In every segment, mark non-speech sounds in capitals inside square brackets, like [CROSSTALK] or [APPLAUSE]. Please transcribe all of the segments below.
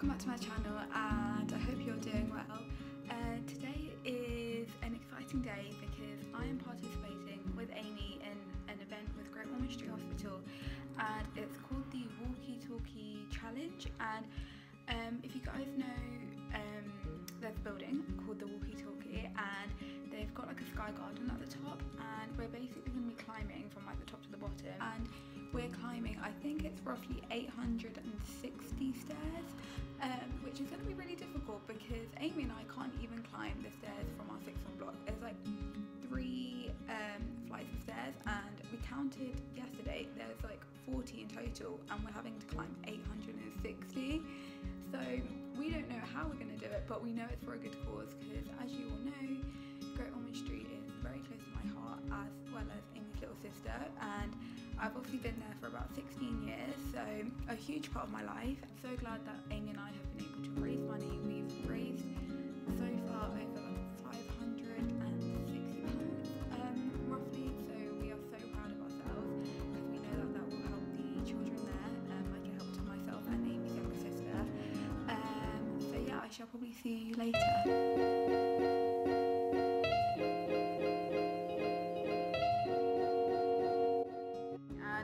welcome back to my channel and I hope you're doing well. Uh, today is an exciting day because I am participating with Amy in an event with Great Ormond Street Hospital and it's called the Walkie Talkie Challenge and um, if you guys know um, there's a building called the Walkie Talkie and they've got like a sky garden at the top and we're basically going to be climbing from like the we're climbing, I think it's roughly 860 stairs, um, which is going to be really difficult because Amy and I can't even climb the stairs from our sixth floor block. There's like three um, flights of stairs, and we counted yesterday, there's like 40 in total, and we're having to climb 860. So we don't know how we're going to do it, but we know it's for a good cause because, as you all know, Great Ormond Street is very close to my heart, as well as Amy's little sister, I've obviously been there for about 16 years, so a huge part of my life. I'm So glad that Amy and I have been able to raise money. We've raised so far over like 560 pounds, um, roughly. So we are so proud of ourselves because we know that that will help the children there, um, like it helped myself and Amy's younger sister. Um, so yeah, I shall probably see you later.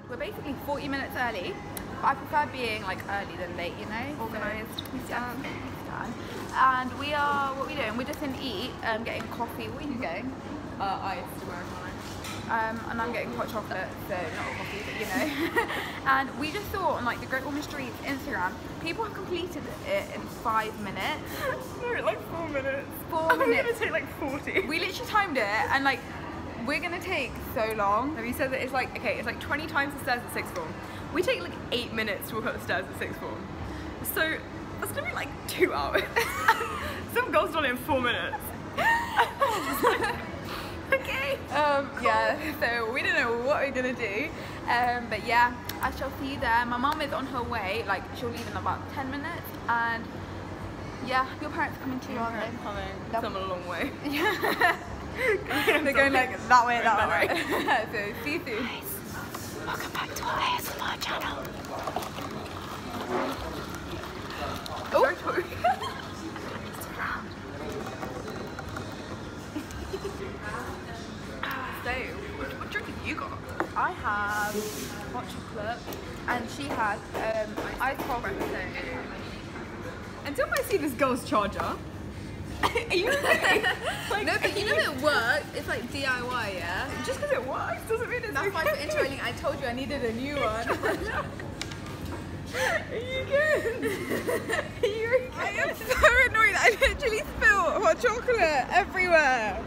We're basically 40 minutes early. But I prefer being like early than late, you know? Organised. So we stand. We stand. And we are, what are we doing? We're just in eat, um, getting coffee. Where are you going? Uh, iced Americano. Um, and I'm getting hot chocolate, so not a coffee, but you know. [LAUGHS] and we just saw on like the Great Ormond Street Instagram, people have completed it in five minutes. [LAUGHS] no, like four minutes. Four I'm minutes. gonna take like 40. We literally timed it, and like we're gonna take so long. Have you said that it's like, okay, it's like 20 times the stairs at sixth form. We take like eight minutes to walk up the stairs at sixth form. So that's gonna be like two hours. [LAUGHS] Some girls done it in four minutes. [LAUGHS] okay. Um, yeah, so we don't know what we're gonna do. Um, but yeah, I shall see you there. My mum is on her way, like she'll leave in about 10 minutes. And yeah, your parents are coming too, aren't they? coming. They'll- Come a long way. Yeah. [LAUGHS] [LAUGHS] They're going like that way, that way. [LAUGHS] so see you soon. Welcome back to our ASMR channel. Oh, So, what, what drink have you got? I have hot chocolate, and she has um, iced coffee. Until I see this girl's charger. Are [LAUGHS] you [LAUGHS] okay? like, No, but you know it works. It's like DIY, yeah. just because it works doesn't mean it's That's why for okay. interrailing, I told you I needed a new one. [LAUGHS] Are you good? Are you okay? I am so annoyed. I literally spilled hot chocolate everywhere.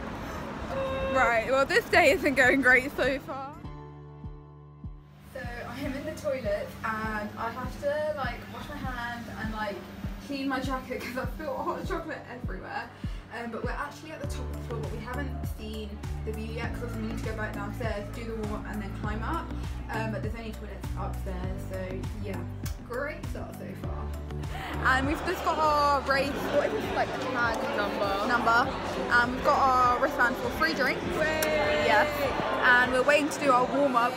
Right, well this day isn't going great so far. So I am in the toilet and I have to like wash my hands and like clean my jacket because I've spilled hot chocolate everywhere. Um, but we're actually at the top of the floor, but we haven't seen the view yet because we need to go back downstairs, do the warm up, and then climb up. Um, but there's only toilets upstairs, so yeah, great start so far. And we've just got our race, what is this like a tag Number. number. And we've got our wristband for free drinks. Yes. And we're waiting to do our warm up.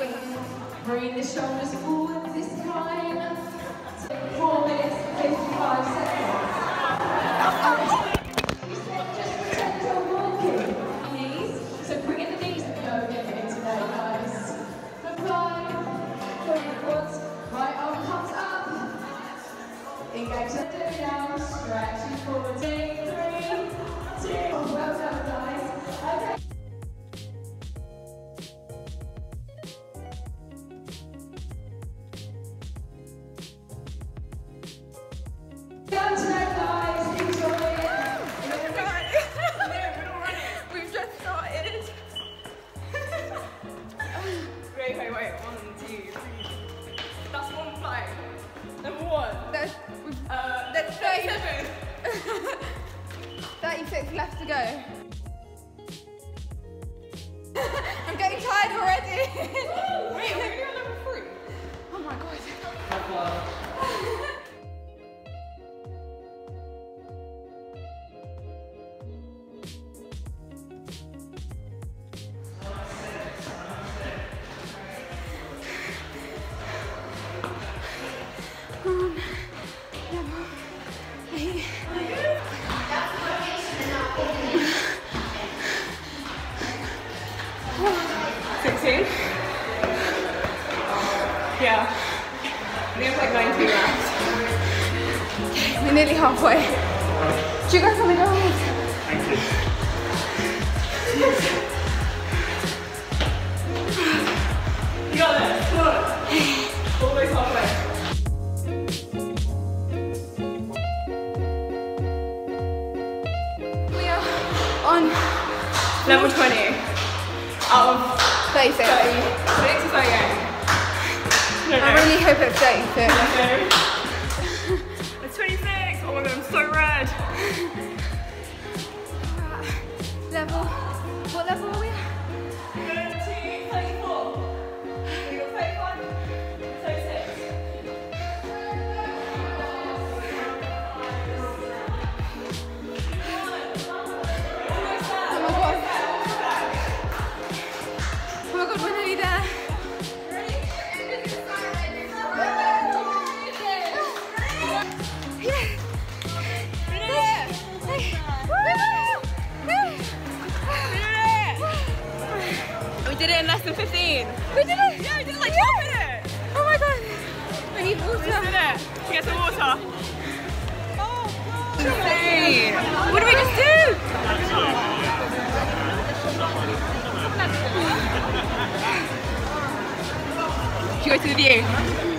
Bring the shoulders forward and 55 seconds. Do you guys want to go? Thank you. you got. Come on. All halfway. We are on level 20 out of 30. 30. What exercise are you? I really hope it's 30. 30. I'm so red. Level. What level are we less than 15. We did it! Yeah, we did it like 12 minutes. Oh my god! I need water. We did it. You get some water? Insane. What did we just do? Should we go to the view?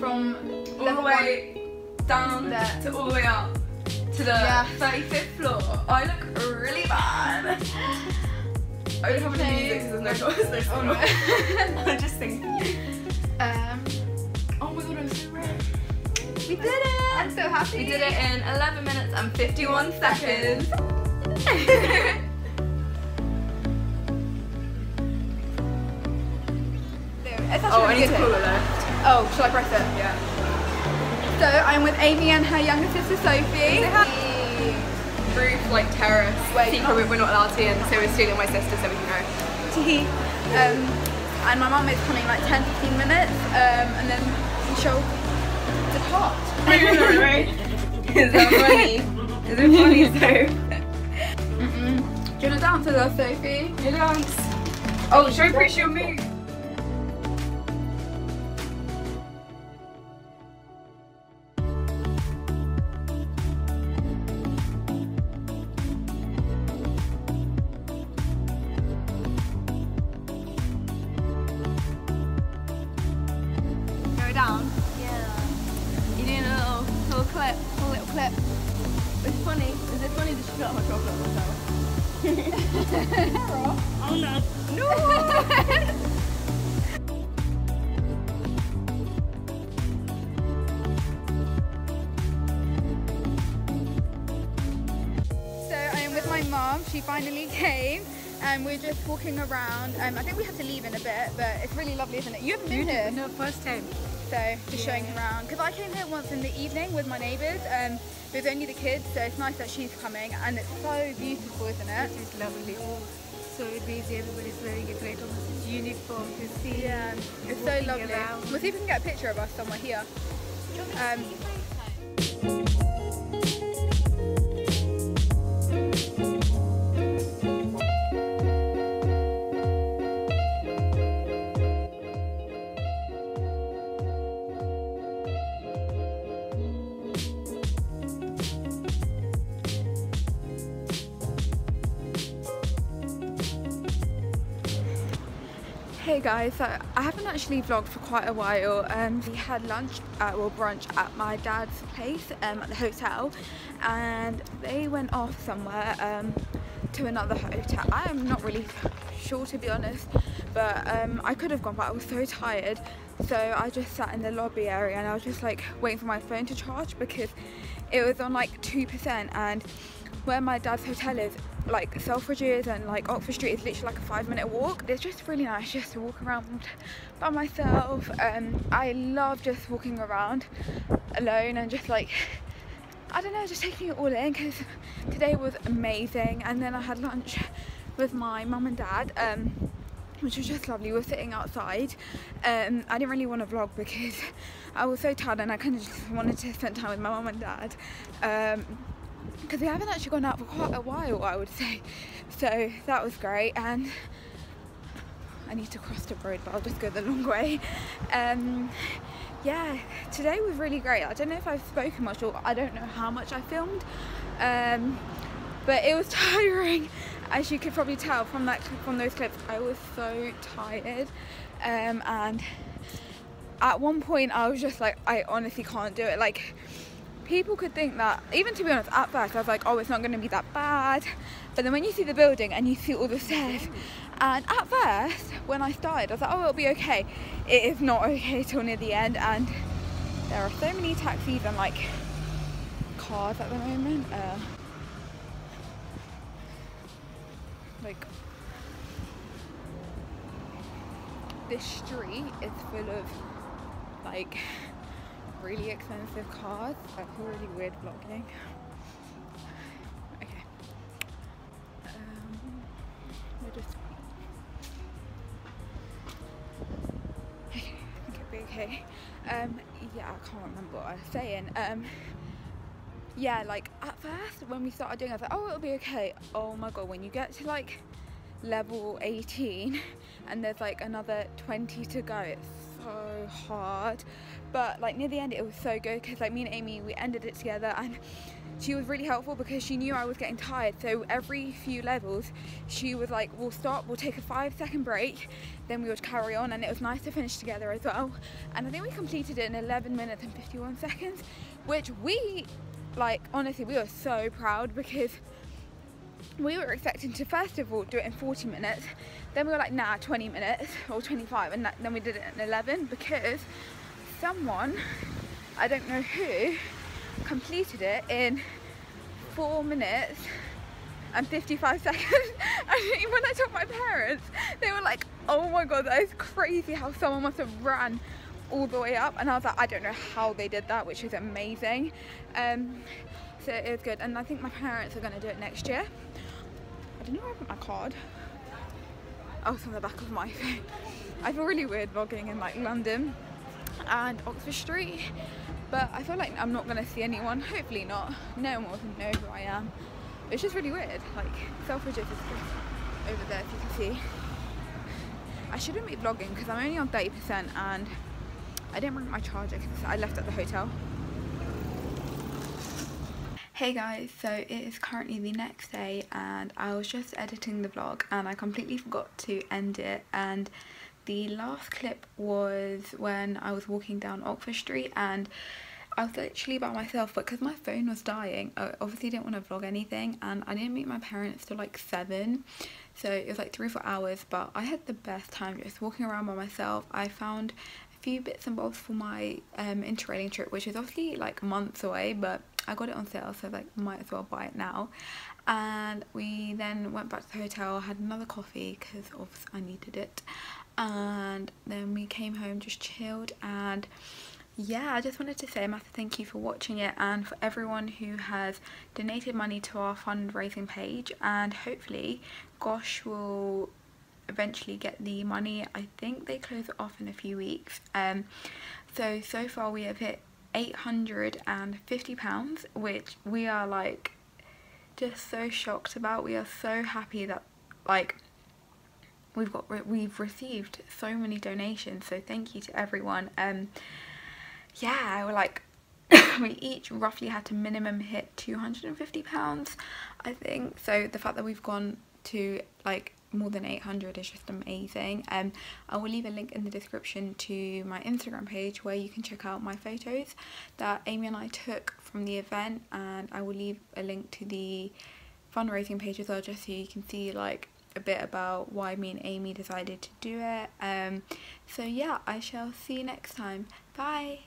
From All the way down There. to all the way up to the Yeah. 35th floor. I look really bad. I don't have any music because there's no there's no Oh no. I [LAUGHS] just think. um, Oh my god, I'm so red. we did it! I'm so happy. We did it in 11 minutes and 51 seconds. [LAUGHS] It's actually Oh, I really need to good. it though. Oh, shall I press it? Yeah. So I'm with Amy and her younger sister Sophie. Roof like terrace. Wait, Secret room we're not allowed to in, so we're stealing my sister so we can go. Um, and my mum is coming like 10 15 minutes um, and then we shall depart. [LAUGHS] Is that [LAUGHS] funny? Is it funny [LAUGHS] though? Mm-mm. Do you want to dance with us, Sophie? You dance. Oh, show Pretty your move. With mum. She finally [LAUGHS] came. And we're just walking around. Um, I think we have to leave in a bit, but it's really lovely, isn't it? You haven't been here. No, first time. So just showing around. Because I came here once in the evening with my neighbours. Um, there's only the kids, so it's nice that she's coming. And it's so beautiful, isn't it? It's lovely. So busy, everybody's wearing a great almost uniform to see. Yeah, it's so lovely. around. We'll see if we can get a picture of us somewhere here. Um, Hey guys, I haven't actually vlogged for quite a while. Um, we had lunch, uh, well brunch at my dad's place um, at the hotel and they went off somewhere um, to another hotel. I am not really sure to be honest, but um, I could have gone but I was so tired. So I just sat in the lobby area and I was just like waiting for my phone to charge because it was on like 2% and where my dad's hotel is like Selfridges and like Oxford Street is literally like a five minute walk. It's just really nice just to walk around by myself. Um, I love just walking around alone and just like, I don't know, just taking it all in because today was amazing. And then I had lunch with my mum and dad. Um, which was just lovely. We were sitting outside. Um, I didn't really want to vlog because I was so tired and I kind of just wanted to spend time with my mum and dad. Um, because we haven't actually gone out for quite a while I would say. So that was great and I need to cross the road but I'll just go the long way. Um, yeah today was really great. I don't know if I've spoken much or I don't know how much I filmed um, but it was [LAUGHS] tiring as you could probably tell from that from those clips. I was so tired um, and at one point I was just like I honestly can't do it. Like people could think that, even to be honest, at first I was like, oh, it's not going to be that bad. But then when you see the building and you see all the stairs, and at first, when I started, I was like, oh, it'll be okay. It is not okay till near the end, and there are so many taxis and like cars at the moment. Uh, like, this street is full of like really expensive cars. That's feel really weird vlogging. Okay. Um, we're just. Okay, I think it'll be okay. Um, yeah, I can't remember what I was saying. Um, yeah, like at first when we started doing, it, I was like, oh, it'll be okay. Oh my god, when you get to like level 18 and there's like another 20 to go, it's so hard but like near the end it was so good because like me and Amy we ended it together and she was really helpful because she knew I was getting tired. So every few levels she was like we'll stop we'll take a five second break then we would carry on. And it was nice to finish together as well. And I think we completed it in 11 minutes and 51 seconds which we like honestly we were so proud because we were expecting to first of all do it in 40 minutes. Then we were like nah 20 minutes or 25 and then we did it in 11 because someone, I don't know who, completed it in four minutes and 55 [LAUGHS] seconds. and when I told my parents, they were like, oh my god, that is crazy how someone must have ran all the way up. And I was like, I don't know how they did that, which is amazing. Um, so it was good. And I think my parents are going to do it next year. I don't know where I put my card. Oh, it's on the back of my [LAUGHS] phone. I feel really weird vlogging in like London and Oxford Street but I feel like I'm not to see anyone, hopefully not, no one will know who I am. It's just really weird, like Selfridges is over there if you can see. I shouldn't be vlogging because I'm only on 30% and I didn't bring my charger because I left at the hotel. Hey guys, so it is currently the next day and I was just editing the vlog and I completely forgot to end it and the last clip was when I was walking down Oxford Street and I was literally by myself but because my phone was dying I obviously didn't want to vlog anything and I didn't meet my parents till like 7 so it was like 3 or 4 hours but I had the best time just walking around by myself. I found a few bits and bobs for my um, interrailing trip which is obviously like months away but I got it on sale so like might as well buy it now. And we then went back to the hotel had another coffee because obviously I needed it and then we came home just chilled and yeah I just wanted to say a massive thank you for watching it and for everyone who has donated money to our fundraising page and hopefully Gosh will eventually get the money. I think they close it off in a few weeks. Um so so far we have hit 850 pounds which we are like just so shocked about. We are so happy that like we've got we've received so many donations so thank you to everyone um yeah we're like [COUGHS] we each roughly had to minimum hit 250 pounds i think so the fact that we've gone to like more than 800 is just amazing. Um, I will leave a link in the description to my Instagram page where you can check out my photos that Amy and I took from the event, and I will leave a link to the fundraising page as well, just so you can see like a bit about why me and Amy decided to do it. Um, so yeah, I shall see you next time. Bye.